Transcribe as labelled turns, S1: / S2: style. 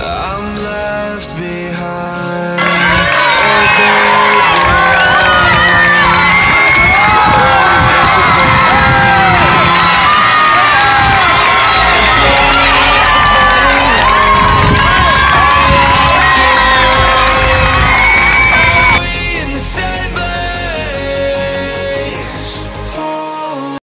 S1: I'm like